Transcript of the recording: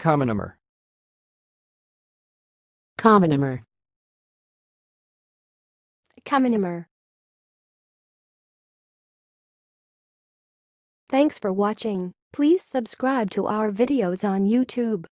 Commoner. Commoner. Commoner. Thanks for watching. Please subscribe to our videos on YouTube.